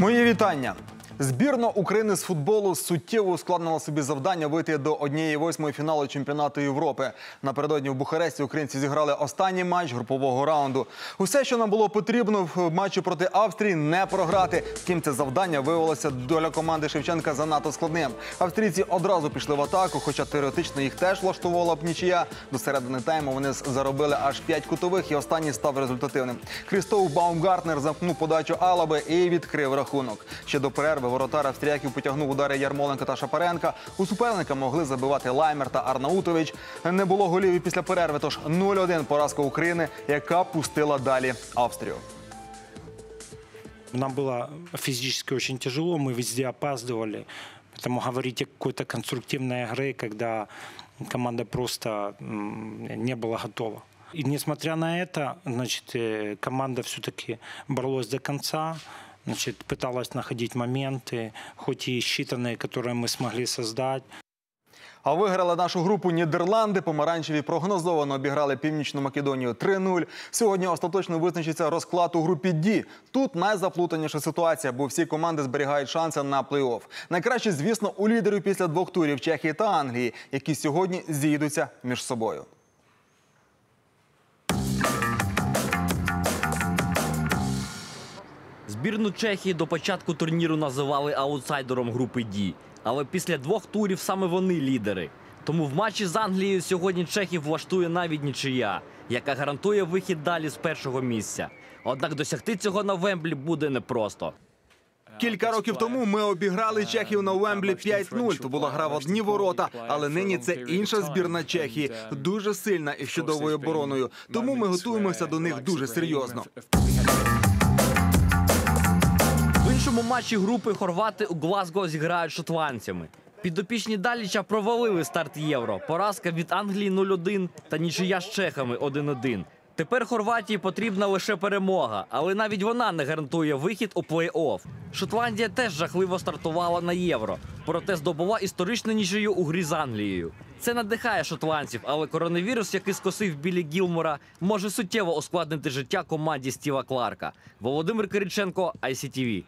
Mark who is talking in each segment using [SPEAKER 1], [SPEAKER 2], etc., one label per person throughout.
[SPEAKER 1] Мої вітання. Збірна України з футболу суттєво ускладнила собі завдання вийти до однієї восьмої фіналу чемпіонату Європи. Напередодні в Бухаресті українці зіграли останній матч групового раунду. Усе, що нам було потрібно в матчі проти Австрії, не програти. Втім, це завдання виявилося доля команди Шевченка занадто складним. Австрійці одразу пішли в атаку, хоча теоретично їх теж влаштовувала б нічия. До середини тайму вони заробили аж п'ять кутових, і останній став результативним. Крістоф Баумгартнер замкнув подачу Алаби і відкрив рахунок. Ще до перерви воротар австріяків потягнув удари Ярмоленка та Шапаренка. У суперника могли забивати Лаймер та Арнаутович. Не було голів і після перерви. Тож 0-1 поразка України, яка пустила далі Австрію.
[SPEAKER 2] Нам было физически очень тяжело, мы везде опаздывали. Поэтому говорить о какой-то конструктивной игре, когда команда просто м, не была готова. И несмотря на это, значит, э, команда все-таки боролась до конца, значит, пыталась находить моменты, хоть и считанные, которые мы смогли создать.
[SPEAKER 1] А виграли нашу групу Нідерланди. Помаранчеві прогнозовано обіграли Північну Македонію 3-0. Сьогодні остаточно визначиться розклад у групі Ді. Тут найзаплутаніша ситуація, бо всі команди зберігають шанси на плей-офф. Найкраще, звісно, у лідерів після двох турів Чехії та Англії, які сьогодні зійдуться між собою.
[SPEAKER 3] Збірну Чехії до початку турніру називали аутсайдером групи Ді. Але після двох турів саме вони лідери. Тому в матчі з Англією сьогодні Чехів влаштує навіть нічия, яка гарантує вихід далі з першого місця. Однак досягти цього на Вемблі буде непросто.
[SPEAKER 1] Кілька років тому ми обіграли Чехів на Уемблі 5-0. То була гра в одні ворота, але нині це інша збірна Чехії, дуже сильна і з чудовою обороною. Тому ми готуємося до них дуже серйозно.
[SPEAKER 3] В матчі групи хорвати у Глазго зіграють шотландцями. Підопічні Даліча провалили старт євро. Поразка від Англії 0-1 та нічия з чехами 1-1. Тепер Хорватії потрібна лише перемога, але навіть вона не гарантує вихід у плей-офф. Шотландія теж жахливо стартувала на євро, проте здобула історичну нічию у грі з Англією. Це надихає шотландців, але коронавірус, який скосив білі Гілмора, може суттєво ускладнити життя команді Стіва Кларка. Володимир Кириченко, ICTV.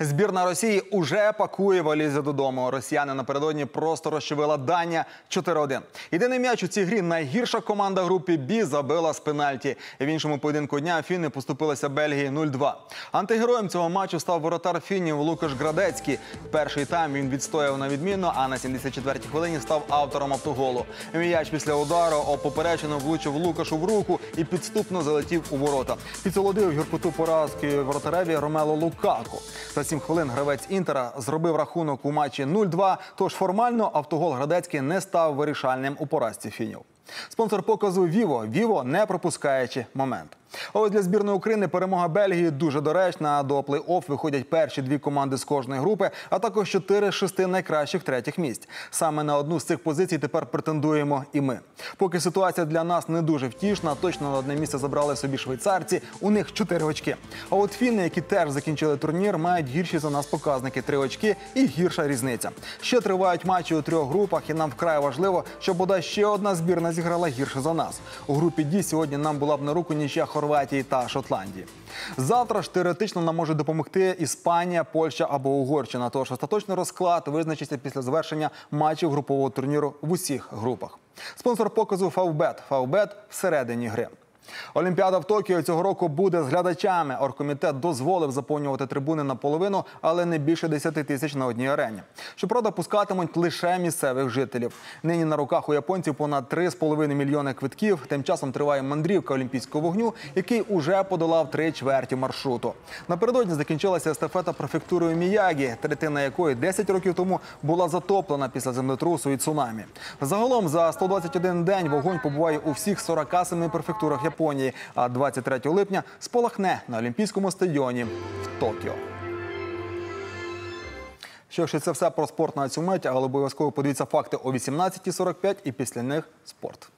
[SPEAKER 1] Збірна Росії уже пакує валізи додому. Росіяни напередодні просто розчавила Данія 4-1. Єдиний м'яч у цій грі найгірша команда групи Бі забила з пенальті. В іншому поєдинку дня фіни поступилися Бельгії 0-2. Антигероєм цього матчу став воротар фінів Лукаш Градецький. Перший тайм він відстояв на відмінно, а на 74-й хвилині став автором автоголу. М'яч після удару опоперечено влучив Лукашу в руку і підступно залетів у ворота. Підсолодив гіркоту поразки воротареві Ромело Лукако. За 7 хвилин гравець Інтера зробив рахунок у матчі 0-2, тож формально автогол Градецький не став вирішальним у поразці фінів. Спонсор показу Віво. Віво не пропускаючи момент. А ось для збірної України перемога Бельгії дуже доречна. До плей-офф виходять перші дві команди з кожної групи, а також чотири з шести найкращих третіх місць. Саме на одну з цих позицій тепер претендуємо і ми. Поки ситуація для нас не дуже втішна, точно на одне місце забрали собі швейцарці. У них чотири очки. А от фіни, які теж закінчили турнір, мають гірші за нас показники три очки і гірша різниця. Ще тривають матчі у трьох групах, і нам вкрай важливо, щоб бодай ще одна збірна зіграла гірше за нас. У групі Ді сьогодні нам була б на руку нічия Хорватії та Шотландії. Завтра ж теоретично нам може допомогти Іспанія, Польща або Угорщина. Тож остаточний розклад визначиться після завершення матчів групового турніру в усіх групах. Спонсор показу Favbet. Favbet всередині гри. Олімпіада в Токіо цього року буде з глядачами. Оргкомітет дозволив заповнювати трибуни наполовину, але не більше 10 тисяч на одній арені. Щоправда, пускатимуть лише місцевих жителів. Нині на руках у японців понад 3,5 мільйони квитків. Тим часом триває мандрівка олімпійського вогню, який уже подолав три чверті маршруту. Напередодні закінчилася естафета префектурою Міягі, третина якої 10 років тому була затоплена після землетрусу і цунамі. Загалом за 121 день вогонь побуває у всіх 47 префектурах Японії. А 23 липня спалахне на Олімпійському стадіоні в Токіо. Що ж, це все про спорт на цю мить, але обов'язково подивіться факти о 18.45 і після них спорт.